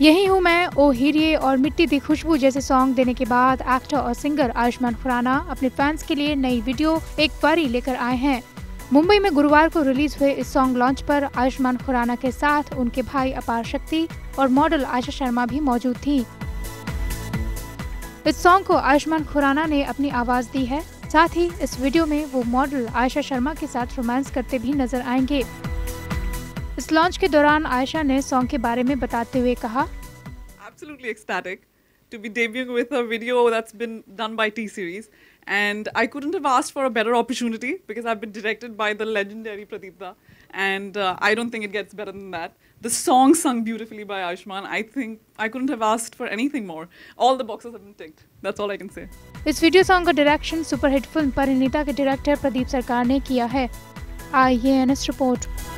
यही हूँ मैं ओ हीरिए और मिट्टी दी खुशबू जैसे सॉन्ग देने के बाद एक्टर और सिंगर आयुष्मान खुराना अपने फैंस के लिए नई वीडियो एक बारी लेकर आए हैं। मुंबई में गुरुवार को रिलीज़ हुए इस सॉन्ग लॉन्च पर आयुष्मान खुराना के साथ उनके भाई अपार शक्ति और मॉडल आशा शर्मा भी मौजूद थी। इस सॉन्ग को आयुष्मान खुराना ने अपनी आवाज़ दी है। साथ ही इस वीडियो में वो मॉडल आयशा शर्मा के साथ रोमांस करते भी नज़र आएँगे। इस लॉन्च के दौरान आयशा ने सॉन्ग के बारे में बताते हुए कहा Absolutely ecstatic to be debuting with a video that's been done by T Series. And I couldn't have asked for a better opportunity because I've been directed by the legendary Pradeep And uh, I don't think it gets better than that. The song sung beautifully by Ayushman. I think I couldn't have asked for anything more. All the boxes have been ticked. That's all I can say. इस video song का direction superhit film Parineeta के director Pradeep सरकार ने किया है आई report